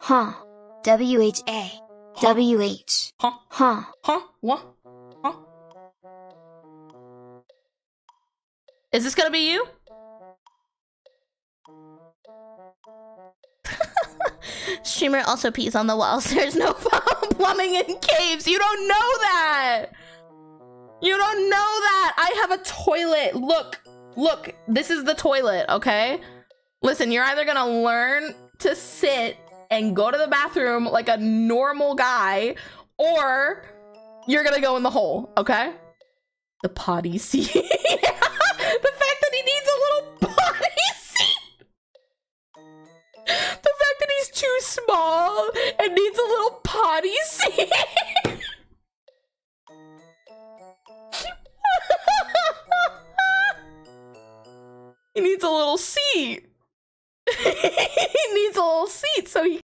Huh. W H A. W H. Huh? Huh. Huh? What? Huh? Is this gonna be you? Streamer also pees on the walls. There's no plumbing in caves. You don't know that. You don't know that. I have a toilet. Look, look. This is the toilet, okay? Listen, you're either gonna learn to sit and go to the bathroom like a normal guy, or you're gonna go in the hole, okay? The potty seat. the fact that he needs a little potty seat. The fact that he's too small and needs a little potty seat. he needs a little seat. he needs a little seat so he